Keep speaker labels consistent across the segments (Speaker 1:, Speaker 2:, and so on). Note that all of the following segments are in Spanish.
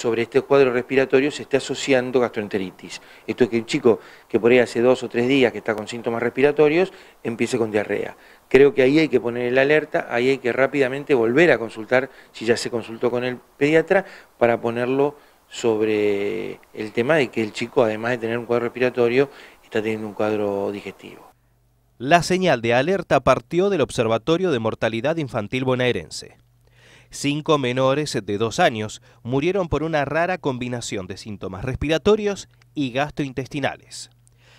Speaker 1: sobre este cuadro respiratorio se está asociando gastroenteritis. Esto es que un chico que por ahí hace dos o tres días que está con síntomas respiratorios empiece con diarrea. Creo que ahí hay que poner el alerta, ahí hay que rápidamente volver a consultar, si ya se consultó con el pediatra, para ponerlo sobre el tema de que el chico, además de tener un cuadro respiratorio, está teniendo un cuadro digestivo.
Speaker 2: La señal de alerta partió del Observatorio de Mortalidad Infantil Bonaerense. Cinco menores de dos años murieron por una rara combinación de síntomas respiratorios y gastrointestinales.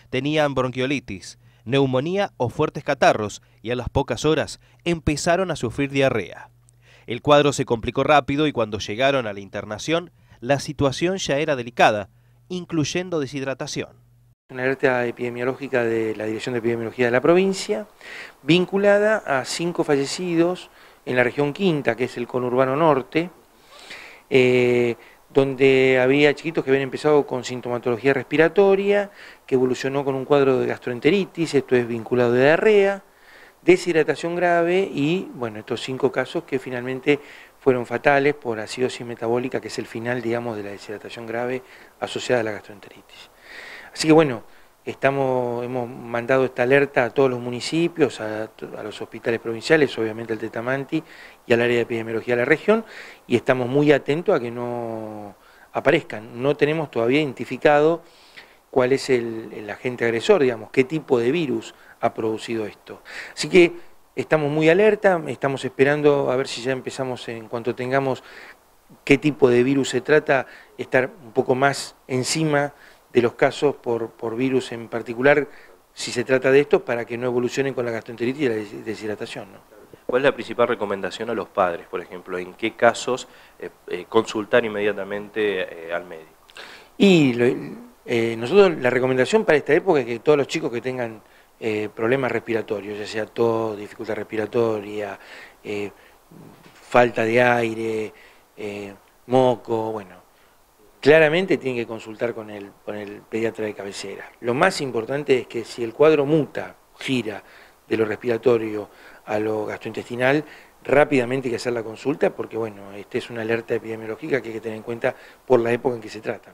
Speaker 2: Tenían bronquiolitis, neumonía o fuertes catarros y a las pocas horas empezaron a sufrir diarrea. El cuadro se complicó rápido y cuando llegaron a la internación, la situación ya era delicada, incluyendo deshidratación.
Speaker 1: Una alerta epidemiológica de la Dirección de Epidemiología de la provincia, vinculada a cinco fallecidos en la región quinta, que es el conurbano norte, eh, donde había chiquitos que habían empezado con sintomatología respiratoria, que evolucionó con un cuadro de gastroenteritis, esto es vinculado de diarrea, deshidratación grave y, bueno, estos cinco casos que finalmente fueron fatales por acidosis metabólica, que es el final, digamos, de la deshidratación grave asociada a la gastroenteritis. Así que, bueno, Estamos, hemos mandado esta alerta a todos los municipios, a, los hospitales provinciales, obviamente al Tetamanti y al área de epidemiología de la región, y estamos muy atentos a que no aparezcan. No tenemos todavía identificado cuál es el, agente agresor, digamos, qué tipo de virus ha producido esto. Así que estamos muy alerta, estamos esperando a ver si ya empezamos, en cuanto tengamos qué tipo de virus se trata, estar un poco más encima de los casos por, por virus en particular, si se trata de esto, para que no evolucionen con la gastroenteritis y la deshidratación.
Speaker 2: ¿Cuál es la principal recomendación a los padres, por ejemplo? ¿En qué casos eh, eh, consultar inmediatamente eh, al médico?
Speaker 1: Y nosotros la recomendación para esta época es que todos los chicos que tengan problemas respiratorios, ya sea tos, dificultad respiratoria, falta de aire, moco, bueno, claramente tienen que consultar con el, con el pediatra de cabecera. Lo más importante es que si el cuadro muta, gira de lo respiratorio a lo gastrointestinal, rápidamente hay que hacer la consulta porque, bueno, esta es una alerta epidemiológica que hay que tener en cuenta por la época en que se trata.